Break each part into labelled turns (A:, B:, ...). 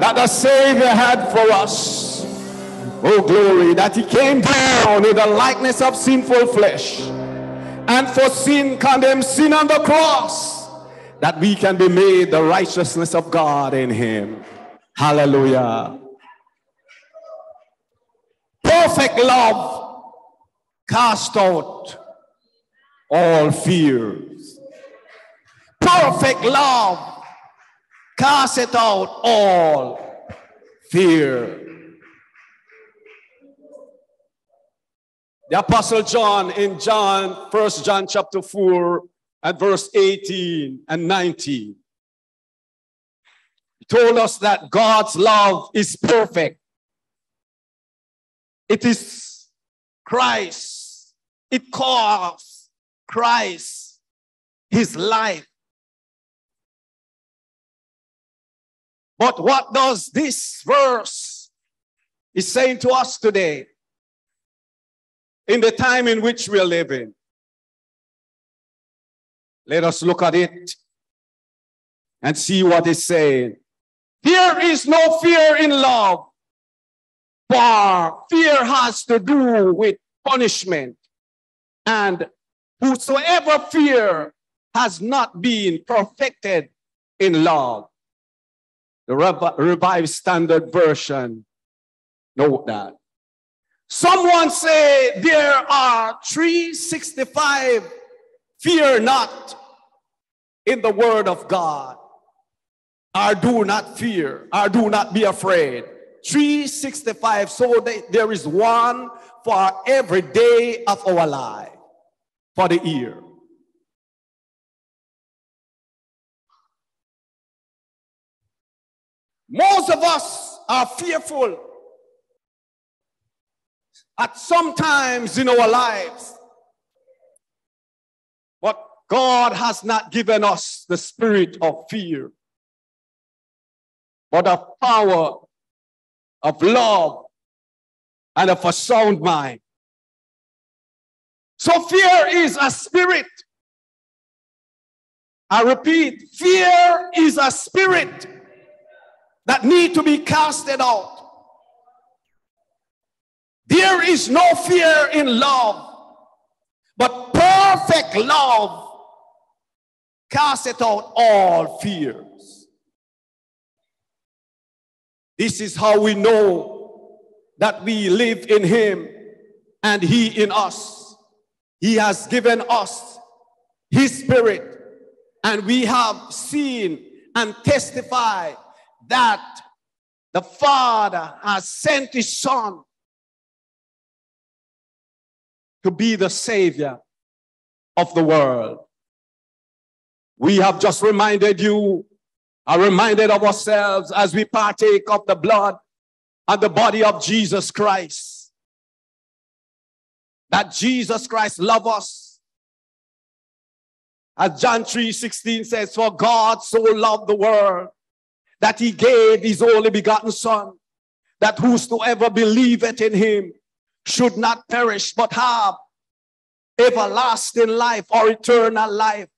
A: that the Savior had for us. Oh, glory, that he came down in the likeness of sinful flesh and for sin condemned sin on the cross that we can be made the righteousness of God in him. Hallelujah. Perfect love cast out all fears. Perfect love cast out all fear. The Apostle John in John, First John chapter 4 and verse 18 and 19. He told us that God's love is perfect. It is Christ. It calls Christ his life. But what does this verse is saying to us today? in the time in which we are living. Let us look at it and see what it's saying. There is no fear in love, for fear has to do with punishment. And whosoever fear has not been perfected in love. The Revised Standard Version, note that. Someone say there are 365 fear not in the word of God. Or do not fear, or do not be afraid. 365. So they, there is one for every day of our life, for the year. Most of us are fearful at some times in our lives. But God has not given us the spirit of fear, but of power, of love, and of a sound mind. So fear is a spirit. I repeat, fear is a spirit that need to be casted out. There is no fear in love, but perfect love casteth out all fears. This is how we know that we live in Him and He in us. He has given us His Spirit, and we have seen and testified that the Father has sent His Son to be the Savior of the world. We have just reminded you, are reminded of ourselves as we partake of the blood and the body of Jesus Christ. That Jesus Christ loves us. As John 3 16 says, For God so loved the world that he gave his only begotten Son, that whosoever believeth in him should not perish but have everlasting life or eternal life.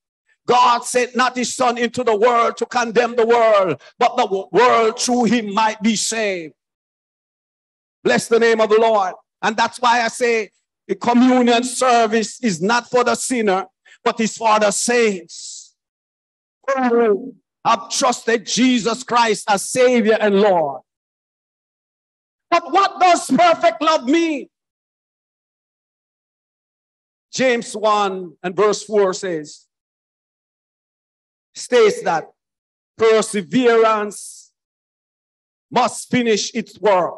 A: God sent not his son into the world to condemn the world, but the world through him might be saved. Bless the name of the Lord. And that's why I say the communion service is not for the sinner, but it's for the saints have trusted Jesus Christ as Savior and Lord. But what does perfect love mean? James 1 and verse 4 says, states that perseverance must finish its work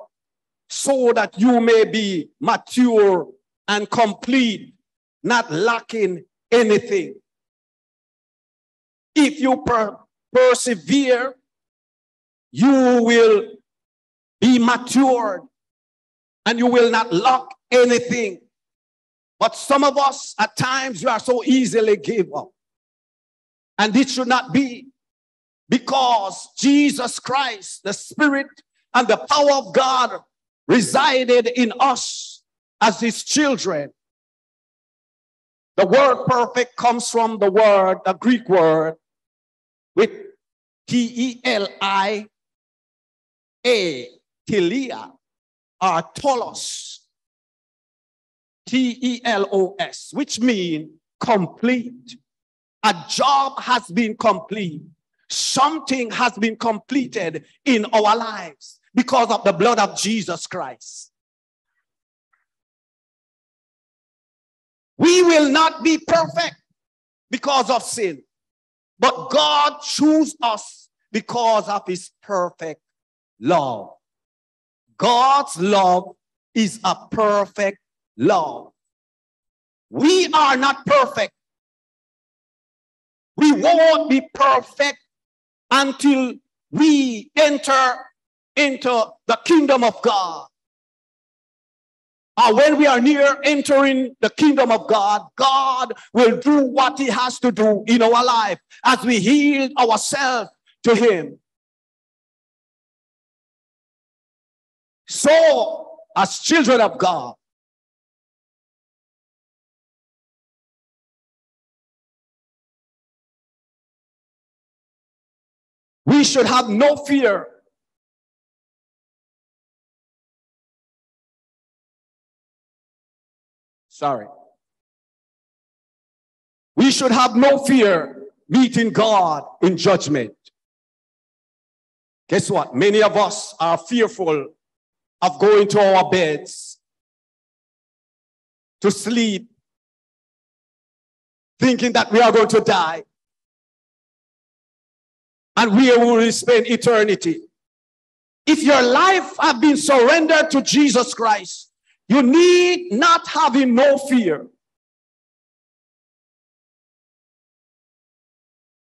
A: so that you may be mature and complete, not lacking anything. If you per persevere, you will be matured and you will not lack anything. But some of us, at times, we are so easily give up. And it should not be because Jesus Christ, the Spirit and the power of God resided in us as his children. The word perfect comes from the word, the Greek word, with T E L I a telia ah, or telos, T E L O S, which means complete. A job has been complete. Something has been completed in our lives because of the blood of Jesus Christ. We will not be perfect because of sin, but God chose us because of his perfect love. God's love is a perfect love. We are not perfect. We won't be perfect until we enter into the kingdom of God. Or when we are near entering the kingdom of God, God will do what He has to do in our life as we yield ourselves to Him. So, as children of God, we should have no fear. Sorry. We should have no fear meeting God in judgment. Guess what? Many of us are fearful of going to our beds to sleep, thinking that we are going to die. And we will spend eternity? If your life have been surrendered to Jesus Christ, you need not having no fear.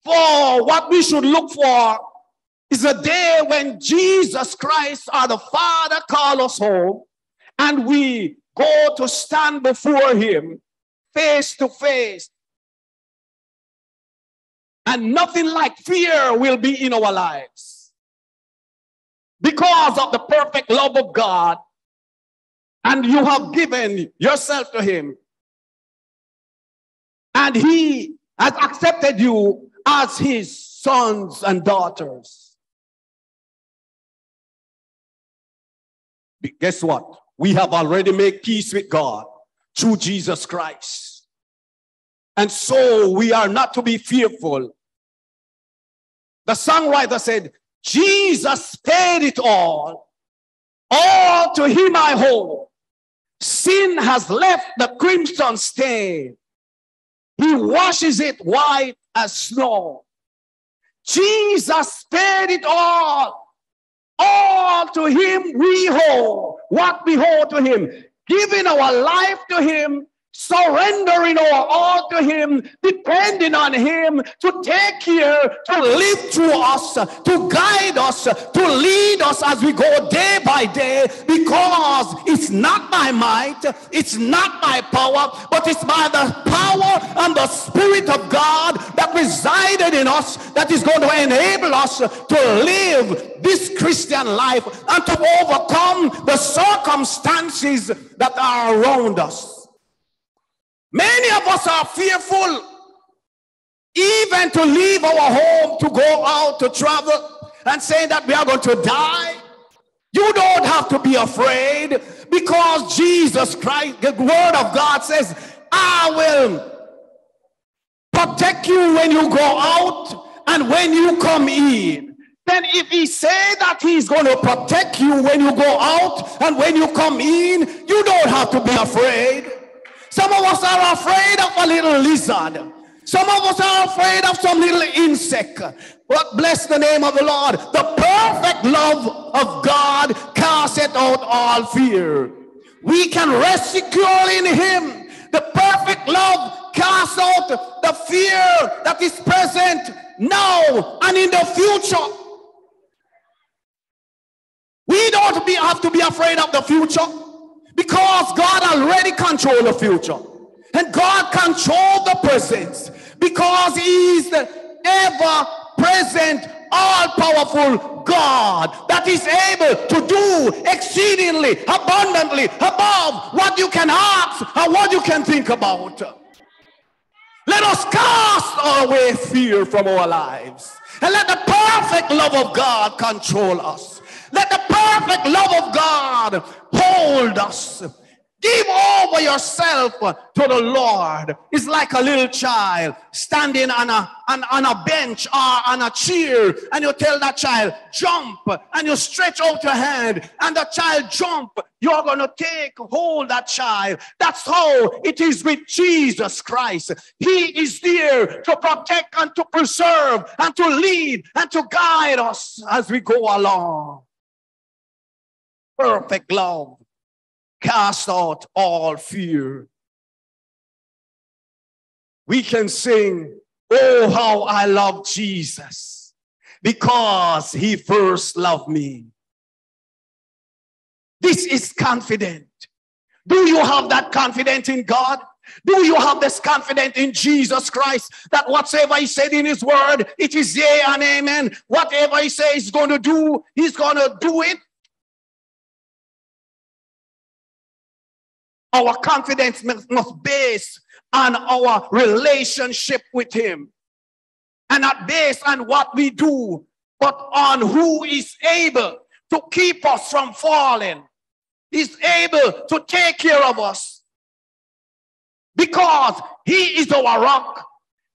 A: For what we should look for is a day when Jesus Christ our the Father call us home and we go to stand before him face to face. And nothing like fear will be in our lives. Because of the perfect love of God, and you have given yourself to him. And he has accepted you as his sons and daughters. Guess what? We have already made peace with God through Jesus Christ. And so we are not to be fearful. The songwriter said, Jesus paid it all. All to him I hold. Sin has left the crimson stain. He washes it white as snow. Jesus paid it all. All to him we hold. What we hold to him. Giving our life to him surrendering our all to Him, depending on Him to take care, to live through us, to guide us, to lead us as we go day by day, because it's not by might, it's not by power, but it's by the power and the Spirit of God that resided in us that is going to enable us to live this Christian life and to overcome the circumstances that are around us. Many of us are fearful even to leave our home to go out to travel and saying that we are going to die. You don't have to be afraid because Jesus Christ, the word of God says, I will protect you when you go out and when you come in. Then if he say that he's going to protect you when you go out and when you come in, you don't have to be afraid. Some of us are afraid of a little lizard. Some of us are afraid of some little insect. But bless the name of the Lord. The perfect love of God casteth out all fear. We can rest secure in Him. The perfect love casts out the fear that is present now and in the future. We don't be, have to be afraid of the future. Because God already controls the future. And God controls the present. Because He is the ever present, all powerful God that is able to do exceedingly, abundantly, above what you can ask and what you can think about. Let us cast away fear from our lives and let the perfect love of God control us. Let the perfect love of God hold us. Give over yourself to the Lord. It's like a little child standing on a, on, on a bench or on a chair, and you tell that child, jump, and you stretch out your hand, and the child jump. You're going to take hold that child. That's how it is with Jesus Christ. He is there to protect and to preserve and to lead and to guide us as we go along. Perfect love cast out all fear. We can sing, Oh, how I love Jesus because he first loved me. This is confident. Do you have that confidence in God? Do you have this confidence in Jesus Christ that whatever He said in His word, it is yea and amen? Whatever He says He's going to do, He's going to do it. Our confidence must, base on our relationship with Him. And not based on what we do, but on who is able to keep us from falling. He's able to take care of us. Because He is our rock,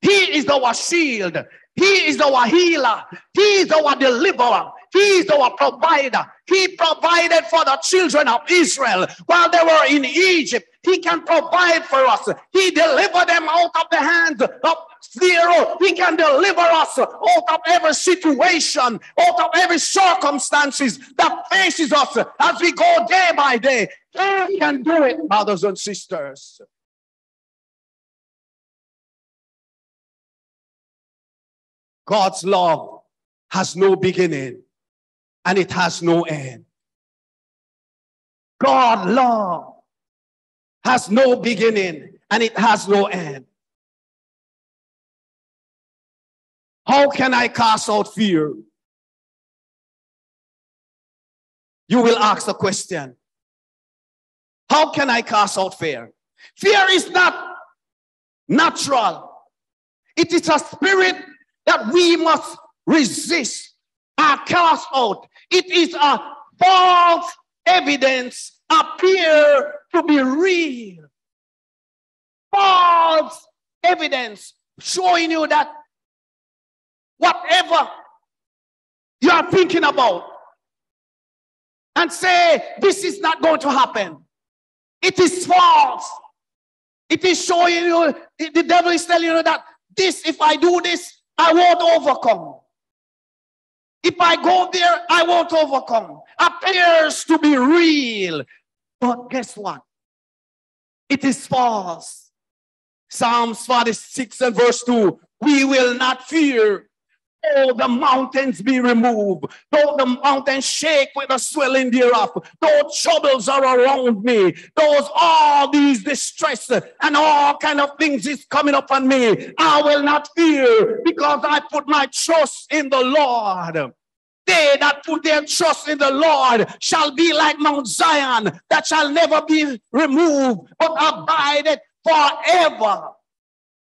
A: He is our shield, He is our healer, He is our deliverer, He is our provider. He provided for the children of Israel while they were in Egypt. He can provide for us. He delivered them out of the hands of Pharaoh. He can deliver us out of every situation, out of every circumstances that faces us as we go day by day. He can do it, brothers and sisters. God's love has no beginning and it has no end. God love has no beginning and it has no end. How can I cast out fear? You will ask the question How can I cast out fear? Fear is not natural, it is a spirit that we must resist or cast out. It is a false evidence appear to be real. False evidence showing you that whatever you are thinking about and say this is not going to happen. It is false. It is showing you, the devil is telling you that this, if I do this, I won't overcome. If I go there, I won't overcome. Appears to be real. But guess what? It is false. Psalms 46 and verse 2 We will not fear Though the mountains be removed, though the mountains shake with the swelling thereof, though troubles are around me, those all these distress and all kind of things is coming upon me, I will not fear because I put my trust in the Lord. They that put their trust in the Lord shall be like Mount Zion that shall never be removed, but abide forever.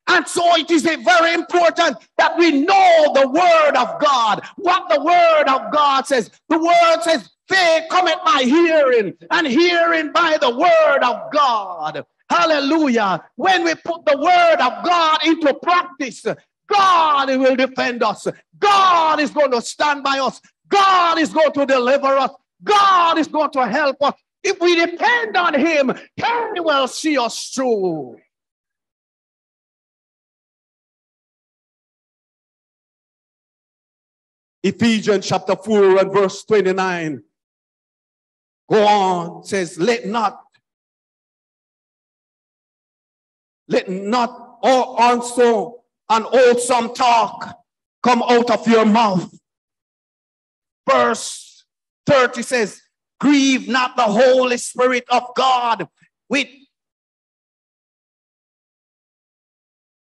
A: And so it is very important that we know the word of God, what the word of God says. The word says, faith cometh by hearing, and hearing by the word of God. Hallelujah. When we put the word of God into practice, God will defend us. God is going to stand by us. God is going to deliver us. God is going to help us. If we depend on Him, He will see us through. Ephesians chapter 4 and verse 29 go on says let not let not or also an wholesome talk come out of your mouth verse 30 says, Grieve not the Holy Spirit of God with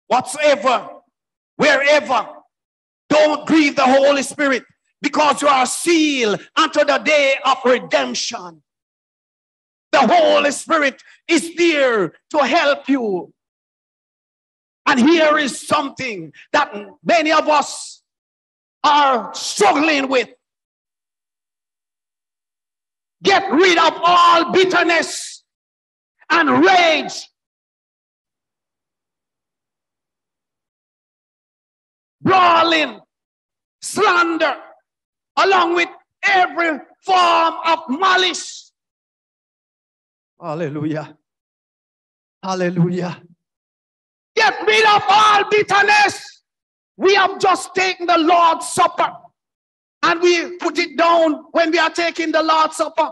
A: whatsoever, wherever. Don't grieve the Holy Spirit because you are sealed unto the day of redemption. The Holy Spirit is there to help you. And here is something that many of us are struggling with Get rid of all bitterness and rage. Brawling, slander, along with every form of malice. Hallelujah. Hallelujah. Get rid of all bitterness. We have just taken the Lord's Supper and we put it down when we are taking the Lord's Supper.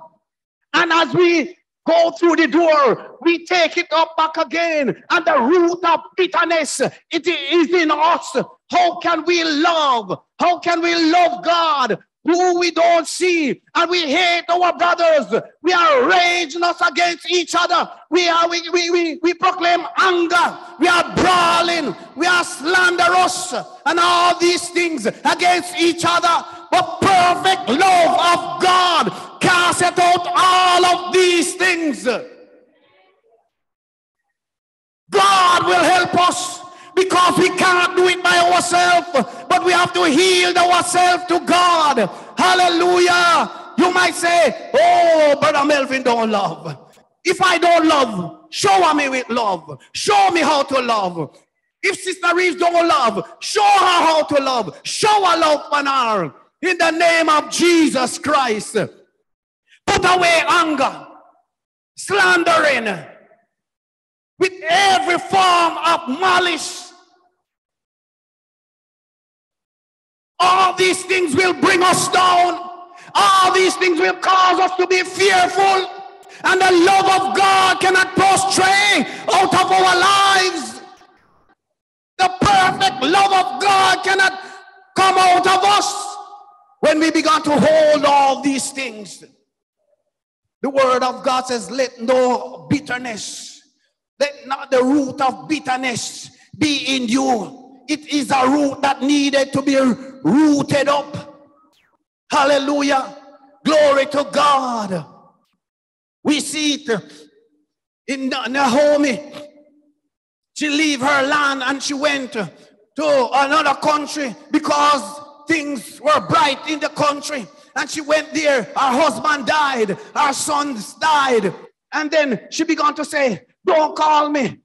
A: And as we go through the door, we take it up back again. And the root of bitterness, it is in us. How can we love? How can we love God who we don't see and we hate our brothers. We are raging us against each other. We are we, we, we, we proclaim anger. We are brawling. We are slanderous and all these things against each other. But perfect love of God casteth out all of these things. God will help us because we cannot do it by ourselves, but we have to yield ourselves to God. Hallelujah. You might say, Oh, Brother Melvin don't love. If I don't love, show me with love. Show me how to love. If Sister Reeves don't love, show her how to love. Show her love for her. In the name of Jesus Christ. Put away anger, slandering, with every form of malice. All these things will bring us down. All these things will cause us to be fearful. And the love of God cannot go stray out of our lives. The perfect love of God cannot come out of us when we begin to hold all these things. The word of God says, Let no bitterness let not the root of bitterness be in you. It is a root that needed to be rooted up. Hallelujah. Glory to God. We see it in Naomi. She leave her land and she went to another country because things were bright in the country. And she went there. Her husband died. Her sons died. And then she began to say, don't call me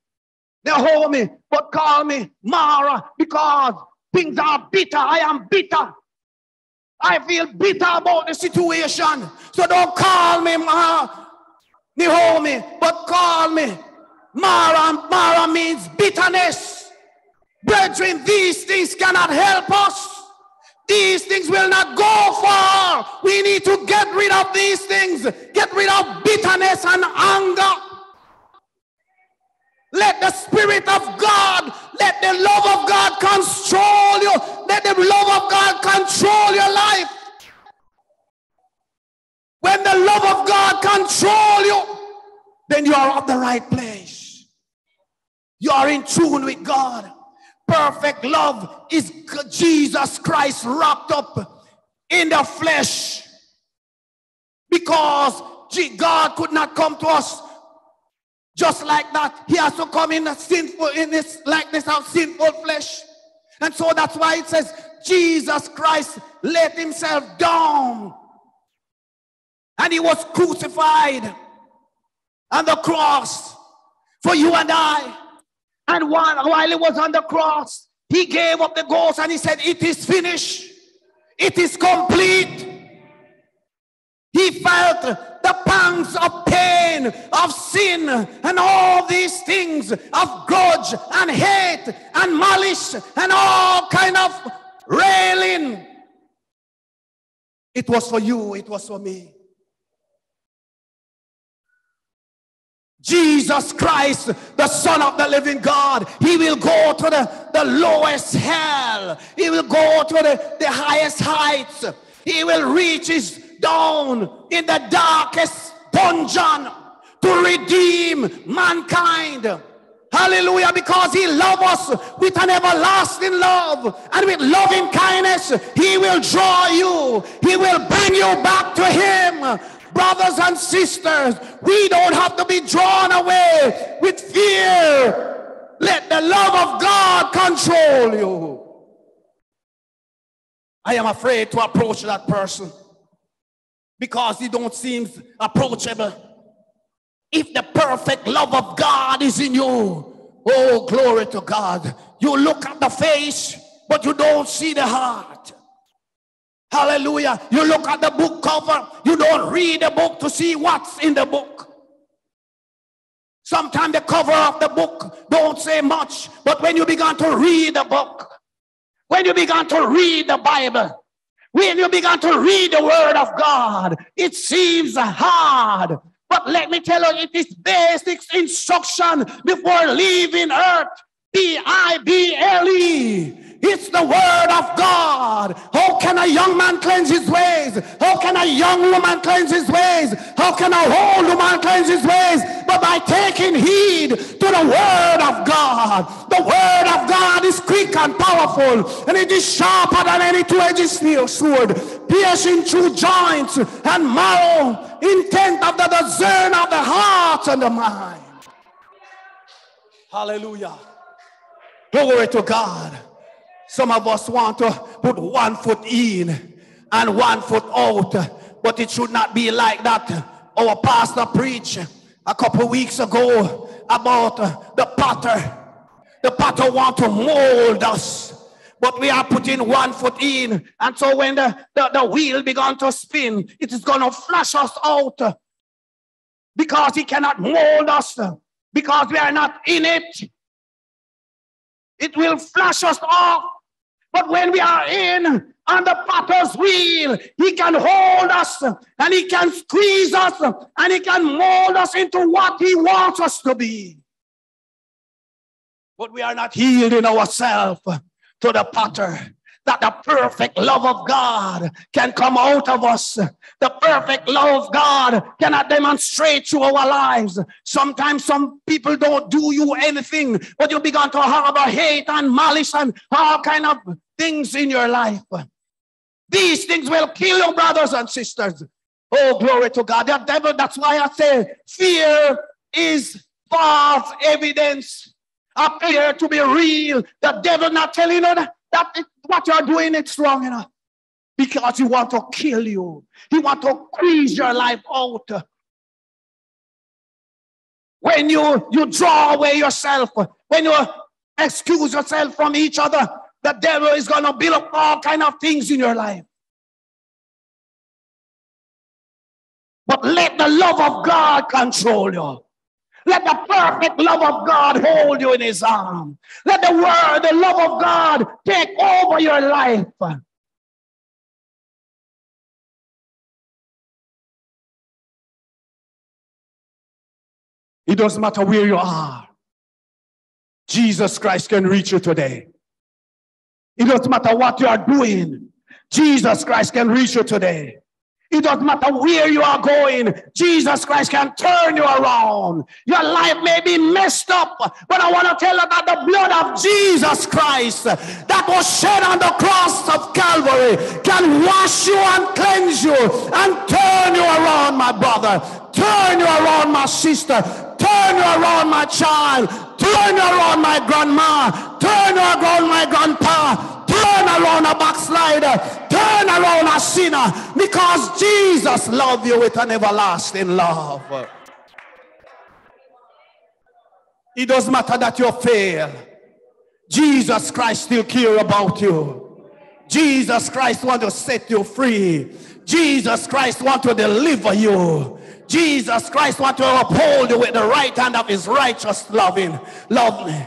A: Naomi, but call me Mara because things are bitter. I am bitter. I feel bitter about the situation. So don't call me Ma, Naomi, but call me Mara. Mara means bitterness. Brethren, these things cannot help us. These things will not go far. We need to get rid of these things. Get rid of bitterness and anger. Let the Spirit of God, let the love of God control you. Let the love of God control your life. When the love of God control you, then you are at the right place. You are in tune with God. Perfect love is Jesus Christ wrapped up in the flesh. Because God could not come to us just like that, he has to come in a sinful, in this likeness of sinful flesh. And so that's why it says Jesus Christ let himself down. And he was crucified on the cross for you and I. And while, while he was on the cross, he gave up the ghost and he said, It is finished. It is complete. He felt pangs of pain, of sin, and all these things of grudge and hate and malice and all kind of railing. It was for you, it was for me. Jesus Christ, the Son of the living God, he will go to the, the lowest hell. He will go to the, the highest heights. He will reach his down in the darkest dungeon to redeem mankind. Hallelujah, because he loves us with an everlasting love and with loving kindness, he will draw you, he will bring you back to him. Brothers and sisters, we don't have to be drawn away with fear. Let the love of God control you. I am afraid to approach that person. Because he don't seem approachable. If the perfect love of God is in you, oh, glory to God. You look at the face, but you don't see the heart. Hallelujah. You look at the book cover, you don't read the book to see what's in the book. Sometimes the cover of the book don't say much, but when you begin to read the book, when you begin to read the Bible, when you begin to read the word of God, it seems hard. But let me tell you, it is basic instruction before leaving earth. B I B L E. It's the word of God. How can a young man cleanse his ways? How can a young woman cleanse his ways? How can a old woman cleanse his ways? But by taking heed to the word of God. The word of God is quick and powerful, and it is sharper than any two-edged sword, piercing through joints and marrow, intent of the discern of the heart and the mind. Hallelujah. Glory to God. Some of us want to put one foot in and one foot out, but it should not be like that. Our pastor preached a couple weeks ago about the potter. The potter want to mold us, but we are putting one foot in. And so when the, the, the wheel began to spin, it is going to flash us out because he cannot mold us because we are not in it. It will flash us off but when we are in on the potter's wheel, he can hold us and he can squeeze us and he can mold us into what he wants us to be. But we are not yielding ourselves to the potter that the perfect love of God can come out of us. The perfect love of God cannot demonstrate through our lives. Sometimes some people don't do you anything, but you begin to a hate and malice and all kind of things in your life. These things will kill your brothers and sisters. Oh, glory to God. The devil, that's why I say fear is false evidence appear to be real. The devil not telling you that that is what you're doing it's wrong enough. Because he want to kill you. He want to squeeze your life out. When you you draw away yourself when you excuse yourself from each other the devil is going to build up all kind of things in your life. But let the love of god control you let the perfect love of God hold you in his arm. Let the word, the love of God take over your life. It doesn't matter where you are. Jesus Christ can reach you today. It doesn't matter what you are doing. Jesus Christ can reach you today. It doesn't matter where you are going, Jesus Christ can turn you around. Your life may be messed up, but I want to tell you that the blood of Jesus Christ that was shed on the cross of Calvary can wash you and cleanse you and turn you around, my brother. Turn you around, my sister. Turn you around, my child. Turn you around, my grandma. Turn you around, my grandpa turn around a backslider, turn around a sinner, because Jesus loved you with an everlasting love. It doesn't matter that you fail. Jesus Christ still care about you. Jesus Christ want to set you free. Jesus Christ want to deliver you. Jesus Christ want to uphold you with the right hand of his righteous loving. Love me.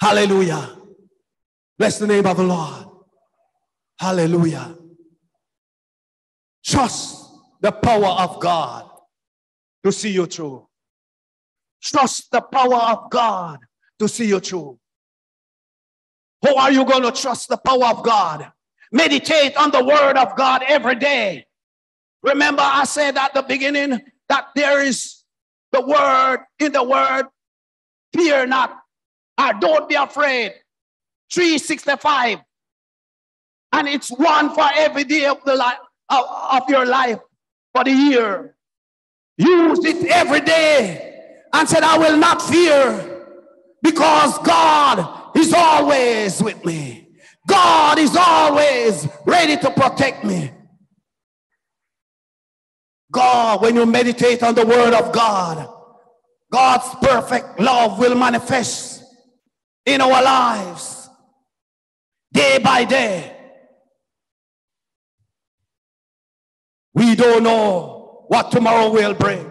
A: Hallelujah. Bless the name of the Lord. Hallelujah. Trust the power of God to see you through. Trust the power of God to see you through. How are you going to trust the power of God? Meditate on the word of God every day. Remember, I said at the beginning that there is the word in the word, fear not, or don't be afraid. 365. And it's one for every day of the life of, of your life for the year. Use it every day and said, I will not fear because God is always with me. God is always ready to protect me. God, when you meditate on the word of God, God's perfect love will manifest in our lives day by day. We don't know what tomorrow will bring.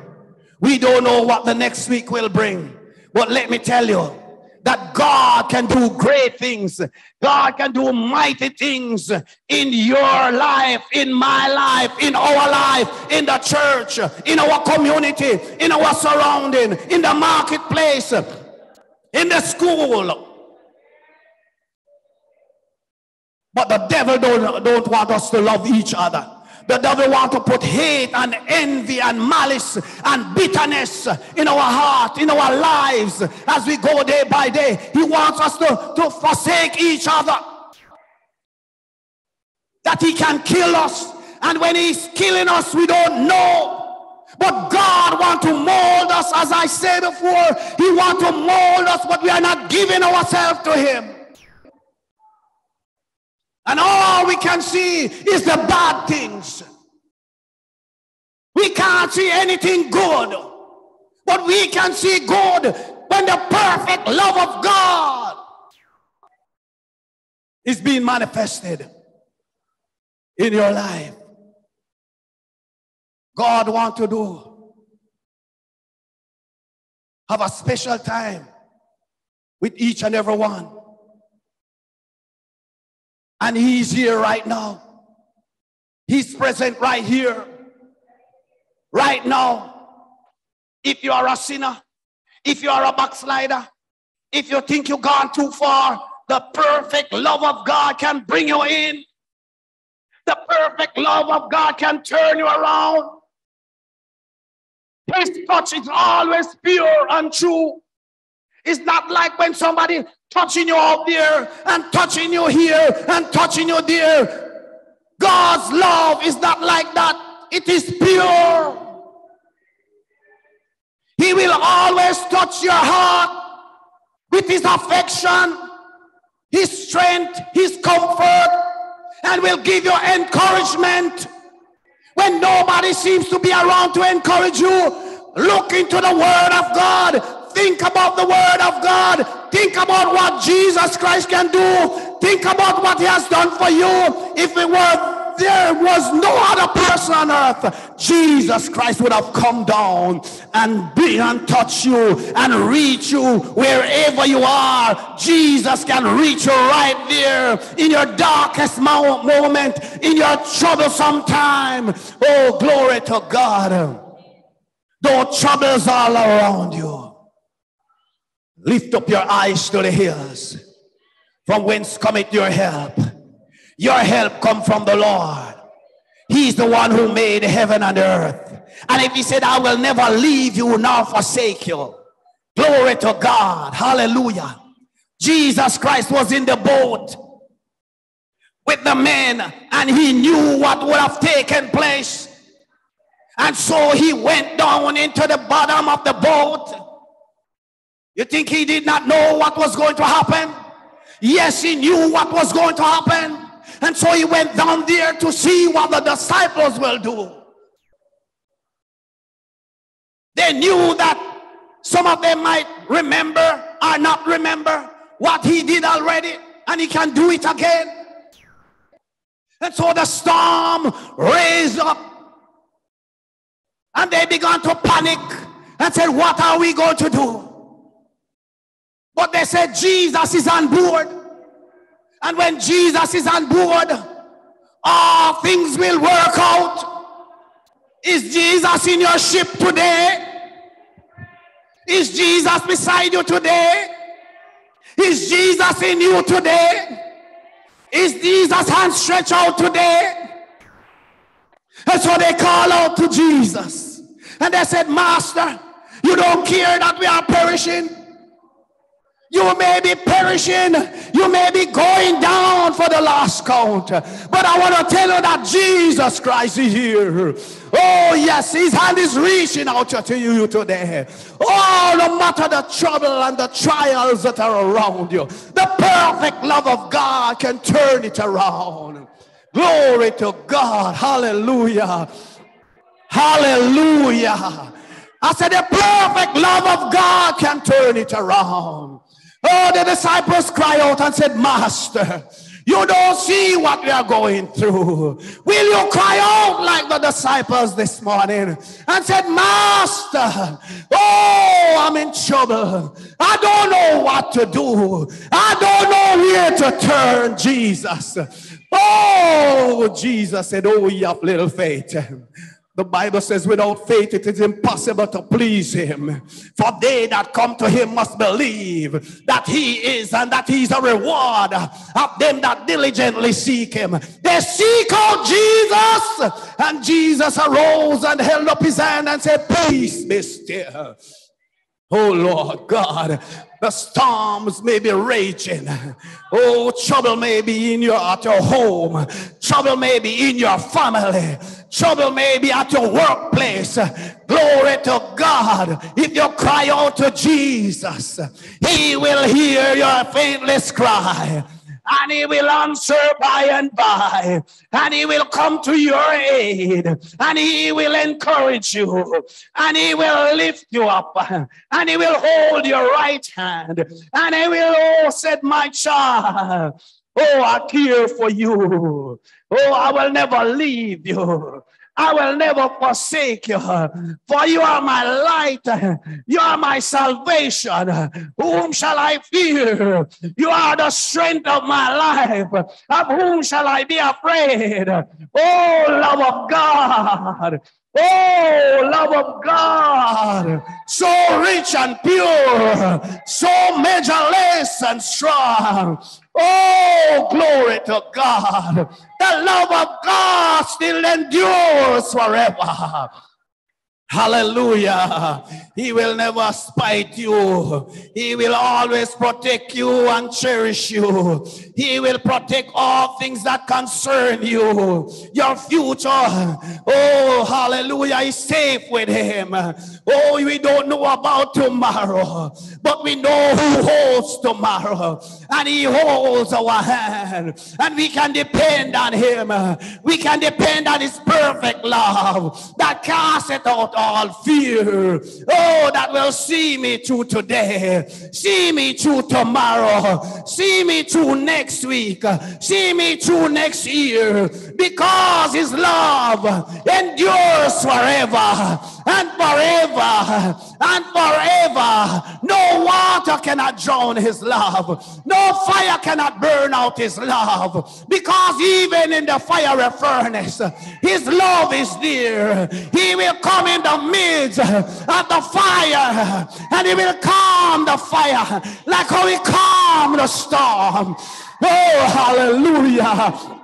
A: We don't know what the next week will bring. But let me tell you that God can do great things. God can do mighty things in your life, in my life, in our life, in the church, in our community, in our surrounding, in the marketplace, in the school. But the devil don't, don't want us to love each other. The devil want to put hate and envy and malice and bitterness in our heart, in our lives as we go day by day. He wants us to, to forsake each other. That he can kill us. And when he's killing us, we don't know. But God wants to mold us, as I said before. He wants to mold us, but we are not giving ourselves to him. And all we can see is the bad things. We can't see anything good. But we can see good when the perfect love of God is being manifested in your life. God want to do have a special time with each and every one. And he's here right now. He's present right here, right now. If you are a sinner, if you are a backslider, if you think you've gone too far, the perfect love of God can bring you in. The perfect love of God can turn you around. His touch is always pure and true. It's not like when somebody touching you up there and touching you here and touching you there. God's love is not like that. It is pure. He will always touch your heart with his affection, his strength, his comfort, and will give you encouragement when nobody seems to be around to encourage you. Look into the word of God Think about the word of God. Think about what Jesus Christ can do. Think about what he has done for you. If it were there was no other person on earth, Jesus Christ would have come down and be and touch you and reach you wherever you are. Jesus can reach you right there in your darkest moment, in your troublesome time. Oh, glory to God. Though troubles all around you. Lift up your eyes to the hills. From whence cometh your help? Your help come from the Lord. He's the one who made heaven and earth. And if he said, I will never leave you nor forsake you. Glory to God. Hallelujah. Jesus Christ was in the boat with the men and he knew what would have taken place. And so he went down into the bottom of the boat you think he did not know what was going to happen? Yes, he knew what was going to happen. And so he went down there to see what the disciples will do. They knew that some of them might remember or not remember what he did already, and he can do it again. And so the storm raised up, and they began to panic and said, What are we going to do? But they said Jesus is on board. And when Jesus is on board, all things will work out. Is Jesus in your ship today? Is Jesus beside you today? Is Jesus in you today? Is Jesus' hand stretched out today? And so they call out to Jesus. And they said, Master, you don't care that we are perishing. You may be perishing. You may be going down for the last count. But I want to tell you that Jesus Christ is here. Oh, yes, his hand is reaching out to you today. Oh, no matter the trouble and the trials that are around you, the perfect love of God can turn it around. Glory to God. Hallelujah. Hallelujah. I said, the perfect love of God can turn it around. Oh, the disciples cry out and said, Master, you don't see what we are going through. Will you cry out like the disciples this morning and said, Master, oh, I'm in trouble. I don't know what to do. I don't know where to turn, Jesus. Oh, Jesus said, Oh, you have little faith. The Bible says, without faith, it is impossible to please him. For they that come to him must believe that he is and that he's a reward of them that diligently seek him. They seek out Jesus, and Jesus arose and held up his hand and said, Peace be still. Oh Lord God, the storms may be raging. Oh, trouble may be in your at your home. Trouble may be in your family. Trouble may be at your workplace. Glory to God. If you cry out to Jesus, He will hear your faintless cry and he will answer by and by, and he will come to your aid, and he will encourage you, and he will lift you up, and he will hold your right hand, and he will, oh, said my child, oh, I care for you. Oh, I will never leave you. I will never forsake you, for you are my light, you are my salvation. Whom shall I fear? You are the strength of my life. Of whom shall I be afraid? Oh, love of God. Oh, love of God, so rich and pure, so measureless and strong. Oh, glory to God. The love of God still endures forever. Hallelujah. He will never spite you. He will always protect you and cherish you. He will protect all things that concern you. Your future, oh, hallelujah, is safe with Him. Oh, we don't know about tomorrow, but we know who holds tomorrow, and He holds our hand, and we can depend on Him. We can depend on His perfect love that casts out all fear. Oh, that will see me through today, see me through tomorrow, see me through next week, see me through next year, because His love endures forever and forever and forever. No water cannot drown His love, no fire cannot burn out His love, because even in the fiery furnace, His love is near. He will come in the midst of the fire and He will calm the fire like how He calmed the storm. Oh, hallelujah.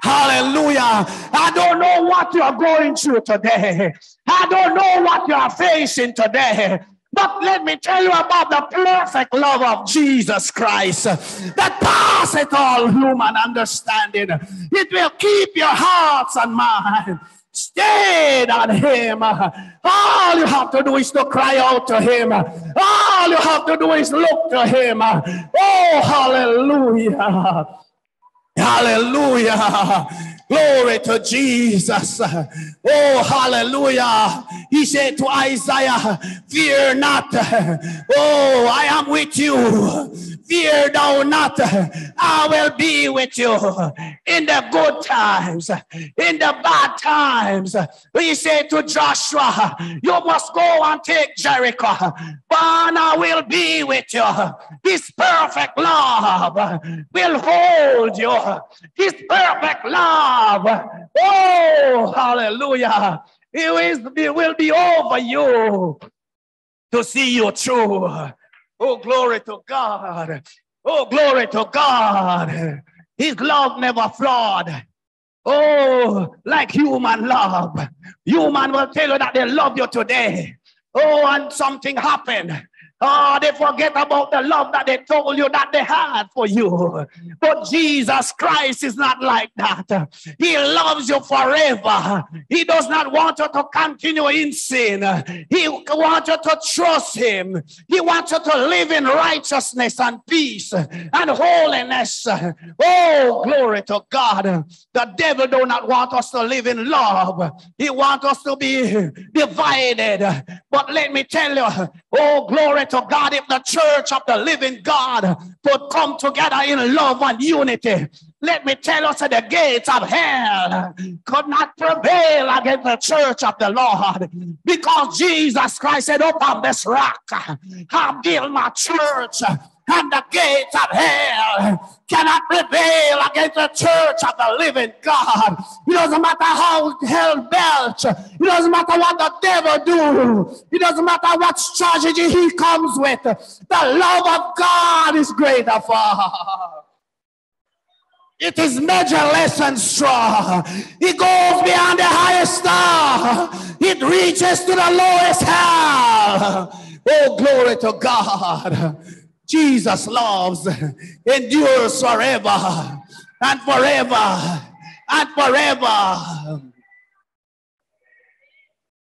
A: Hallelujah. I don't know what you are going through today. I don't know what you are facing today. But let me tell you about the perfect love of Jesus Christ that passeth all human understanding. It will keep your hearts and minds stayed on him. All you have to do is to cry out to him. All you have to do is look to him. Oh, hallelujah. Hallelujah. Glory to Jesus. Oh, hallelujah. He said to Isaiah, Fear not. Oh, I am with you. Fear thou not. I will be with you in the good times, in the bad times. He said to Joshua, You must go and take Jericho, but I will be with you. His perfect love will hold you. His perfect love. Oh, hallelujah. It, is, it will be over you to see you through. Oh, glory to God. Oh, glory to God. His love never flawed. Oh, like human love. Human will tell you that they love you today. Oh, and something happened. Oh, they forget about the love that they told you that they had for you. But Jesus Christ is not like that. He loves you forever. He does not want you to continue in sin. He wants you to trust him. He wants you to live in righteousness and peace and holiness. Oh, glory to God. The devil do not want us to live in love. He wants us to be divided. But let me tell you, oh, glory to God, if the church of the living God could come together in love and unity, let me tell us that the gates of hell could not prevail against the church of the Lord. Because Jesus Christ said, Upon this rock, I build my church and the gates of hell cannot prevail against the church of the living God. It doesn't matter how hell belch. It doesn't matter what the devil do. It doesn't matter what strategy he comes with. The love of God is greater far. It is measureless and strong. It goes beyond the highest star. It reaches to the lowest hell. Oh, glory to God. Jesus loves endures forever and forever and forever.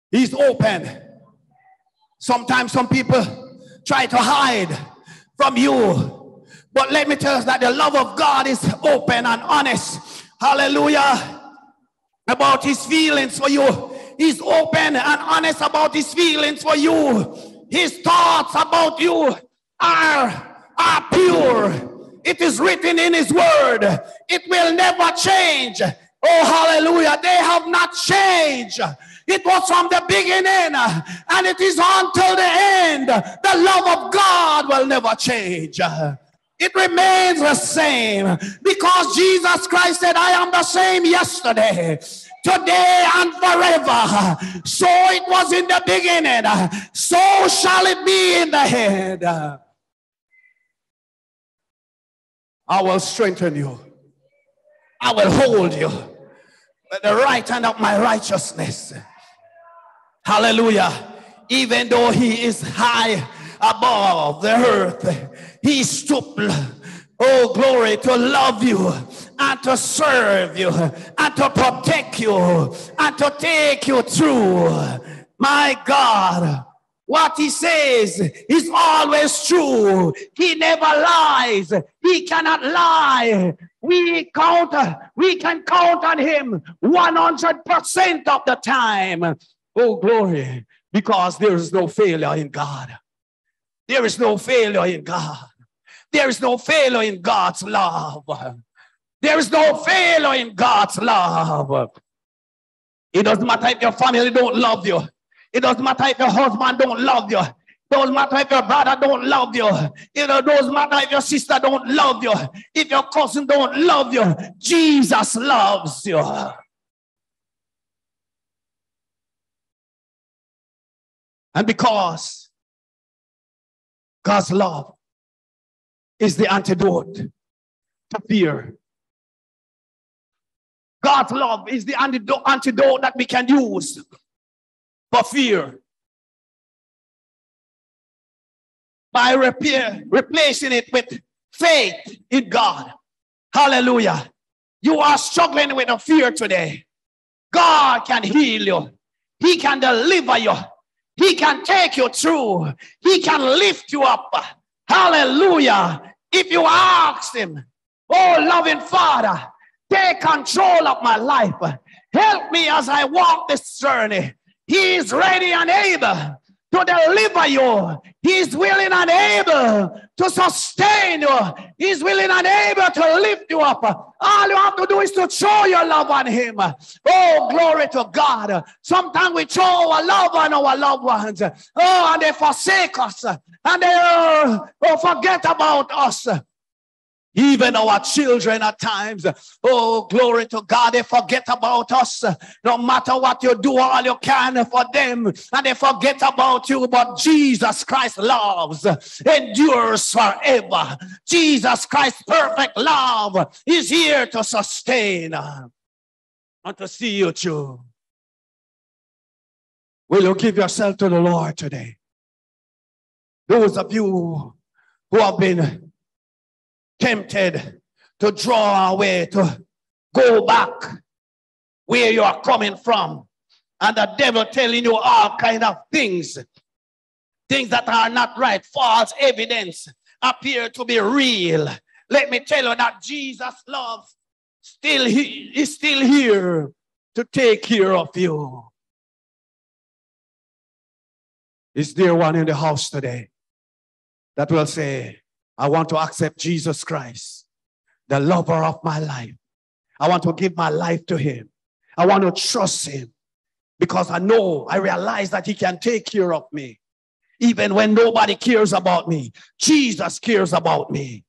A: He's open. Sometimes some people try to hide from you. But let me tell us that the love of God is open and honest. Hallelujah. About his feelings for you. He's open and honest about his feelings for you. His thoughts about you are, are pure. It is written in his word. It will never change. Oh, hallelujah. They have not changed. It was from the beginning and it is until the end. The love of God will never change. It remains the same because Jesus Christ said, I am the same yesterday, today, and forever. So it was in the beginning, so shall it be in the end. I will strengthen you. I will hold you with the right hand of my righteousness. Hallelujah. Even though he is high above the earth, he stooped. Oh, glory to love you and to serve you and to protect you and to take you through. My God, what he says is always true. He never lies. He cannot lie. We count, we can count on him 100% of the time. Oh, glory. Because there is no failure in God. There is no failure in God. There is no failure in God's love. There is no failure in God's love. It doesn't matter if your family don't love you. It doesn't matter if your husband don't love you. It doesn't matter if your brother don't love you. It doesn't matter if your sister don't love you. If your cousin don't love you. Jesus loves you. And because God's love is the antidote to fear. God's love is the antidote, antidote that we can use for fear. By repair, replacing it with faith in God. Hallelujah. You are struggling with a fear today. God can heal you. He can deliver you. He can take you through. He can lift you up. Hallelujah. If you ask him, oh loving Father, take control of my life. Help me as I walk this journey. He is ready and able to deliver you. He's willing and able to sustain you. He's willing and able to lift you up. All you have to do is to show your love on him. Oh, glory to God. Sometimes we show our love on our loved ones. Oh, and they forsake us. And they oh, forget about us. Even our children at times, oh, glory to God, they forget about us. No matter what you do, all you can for them, and they forget about you. But Jesus Christ loves, endures forever. Jesus Christ's perfect love is here to sustain and to see you through. Will you give yourself to the Lord today? Those of you who have been tempted to draw away, to go back where you are coming from, and the devil telling you all kind of things, things that are not right, false evidence appear to be real. Let me tell you that Jesus' love still he, is still here to take care of you. Is there one in the house today that will say, I want to accept Jesus Christ, the lover of my life? I want to give my life to him. I want to trust him because I know, I realize that he can take care of me. Even when nobody cares about me, Jesus cares about me.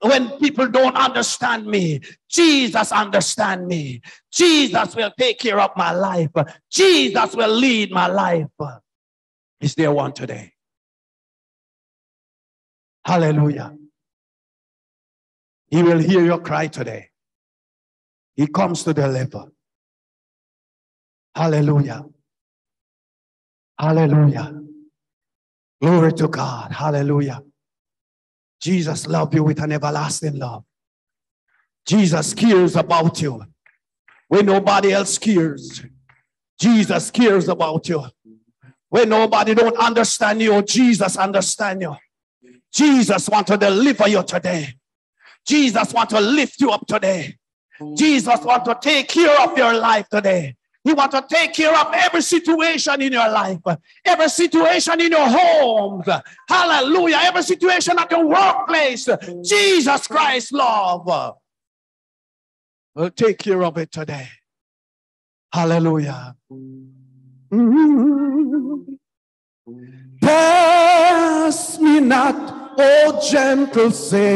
A: When people don't understand me, Jesus understand me. Jesus will take care of my life. Jesus will lead my life. Is there one today? Hallelujah. He will hear your cry today. He comes to deliver. Hallelujah. Hallelujah. Glory to God. Hallelujah. Jesus loved you with an everlasting love. Jesus cares about you when nobody else cares. Jesus cares about you. When nobody don't understand you, Jesus understand you. Jesus want to deliver you today. Jesus want to lift you up today. Jesus want to take care of your life today. He want to take care of every situation in your life, every situation in your home. Hallelujah. Every situation at your workplace. Jesus Christ, love will take care of it today. Hallelujah. Mm-hmm. Pass me not, O gentle Savior.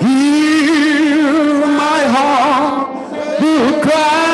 A: Hear my heart who cry.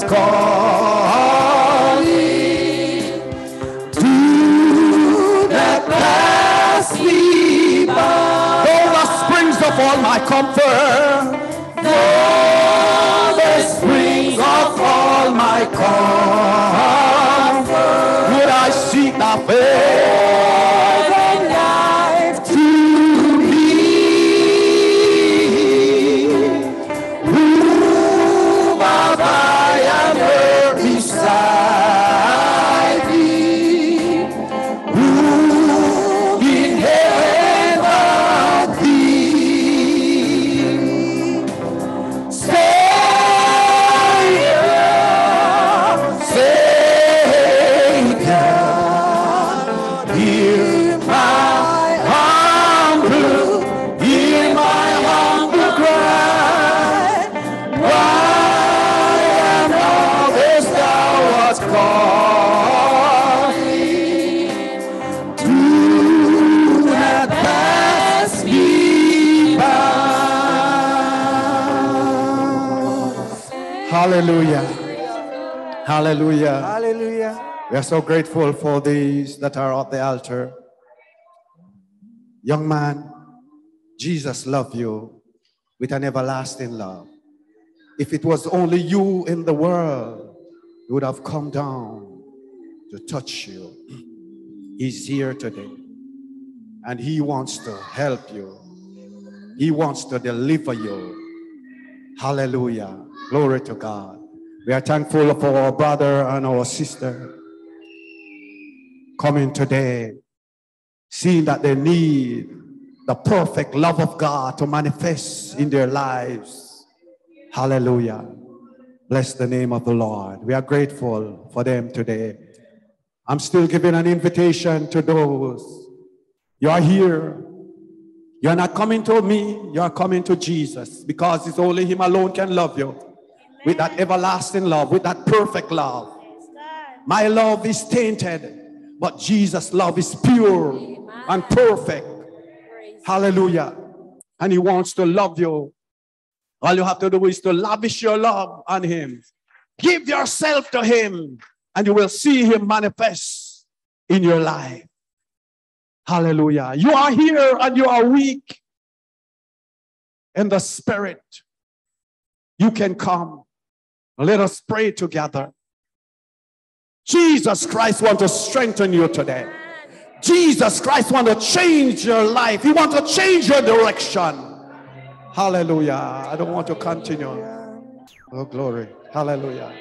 A: What's calling. Do not pass me by. Though the oh, springs of all my comfort. Though the springs of all my comfort. Would I seek thy face? Hallelujah. Hallelujah. We are so grateful for these that are at the altar. Young man, Jesus loved you with an everlasting love. If it was only you in the world, he would have come down to touch you. He's here today and he wants to help you. He wants to deliver you. Hallelujah. Glory to God. We are thankful for our brother and our sister coming today, seeing that they need the perfect love of God to manifest in their lives. Hallelujah. Bless the name of the Lord. We are grateful for them today. I'm still giving an invitation to those. You are here. You're not coming to me, you're coming to Jesus because it's only Him alone can love you with that everlasting love, with that perfect love. My love is tainted, but Jesus' love is pure and perfect. Hallelujah. And He wants to love you. All you have to do is to lavish your love on Him. Give yourself to Him, and you will see Him manifest in your life. Hallelujah. You are here and you are weak in the spirit. You can come. Let us pray together. Jesus Christ want to strengthen you today. Jesus Christ want to change your life. He want to change your direction. Hallelujah. I don't want to continue. Oh, glory. Hallelujah.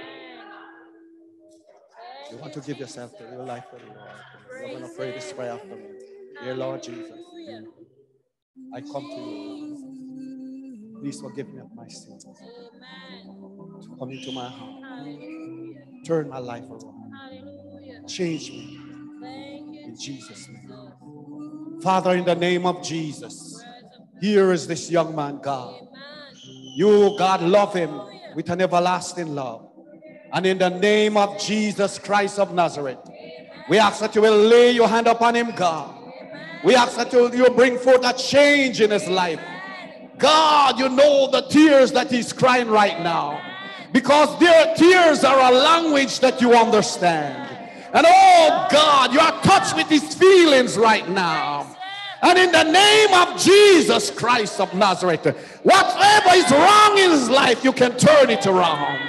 A: You want to give yourself to your life for the Lord. You're going to pray this prayer after me. Dear Lord Jesus, I come to you. Please forgive me of my sins. Come into my heart. Turn my life around. Change me. In Jesus' name. Father, in the name of Jesus, here is this young man, God. You, God, love him with an everlasting love. And in the name of Jesus Christ of Nazareth, we ask that you will lay your hand upon him, God. We ask that you you bring forth a change in his life. God, you know the tears that he's crying right now. Because their tears are a language that you understand. And oh God, you are touched with his feelings right now. And in the name of Jesus Christ of Nazareth, whatever is wrong in his life, you can turn it around.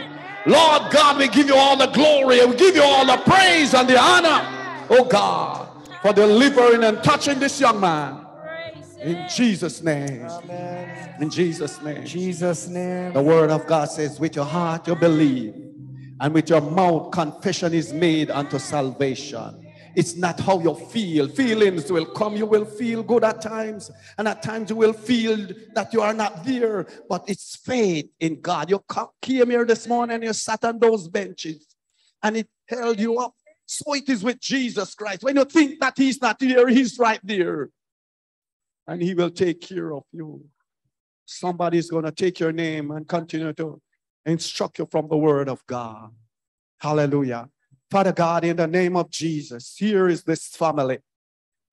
A: Lord God, we give you all the glory, we give you all the praise and the honor, oh God, for delivering and touching this young man. In Jesus' name.
B: Amen.
A: In Jesus' name.
B: Jesus' name.
A: The word of God says, with your heart you believe, and with your mouth confession is made unto salvation. It's not how you feel. Feelings will come. You will feel good at times, and at times you will feel that you are not there. But it's faith in God. You came here this morning and you sat on those benches, and it held you up. So it is with Jesus Christ. When you think that He's not here, He's right there, and He will take care of you. Somebody's going to take your name and continue to instruct you from the word of God. Hallelujah. Father God, in the name of Jesus, here is this family.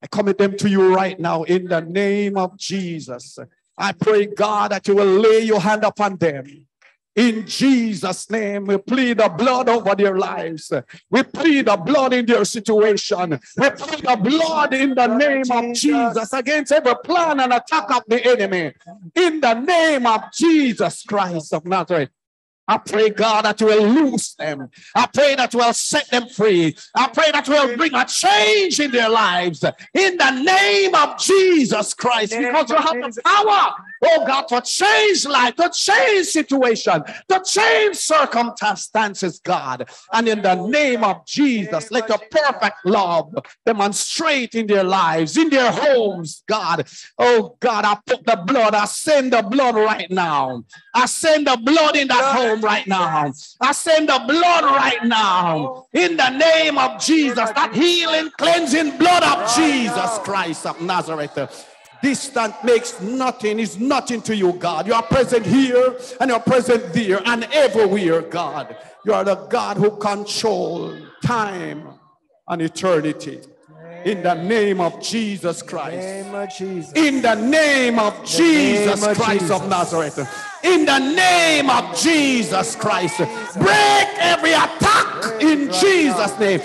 A: I commit them to you right now in the name of Jesus. I pray, God, that you will lay your hand upon them In Jesus' name, we plead the blood over their lives. We plead the blood in their situation. We plead the blood in the name of Jesus against every plan and attack of the enemy. In the name of Jesus Christ of Nazareth. I pray, God, that you will loose them. I pray that you will set them free. I pray that you will bring a change in their lives in the name of Jesus Christ because you have the power, oh God, to change life, to change situation, to change circumstances, God. And in the name of Jesus, let your perfect love demonstrate in their lives, in their homes, God. Oh God, I put the blood, I send the blood right now. I send the blood in that home right now. I send the blood right now in the name of Jesus, that healing, cleansing blood of Jesus Christ of Nazareth. Distant makes nothing, is nothing to you, God. You are present here and you're present there and everywhere, God. You are the God who control time and eternity. In the name of Jesus Christ.
C: Name of Jesus.
A: In the name of Jesus
C: name of
A: Christ
C: Jesus.
A: of Nazareth. In the name of Jesus Christ. Break every attack in Jesus' name.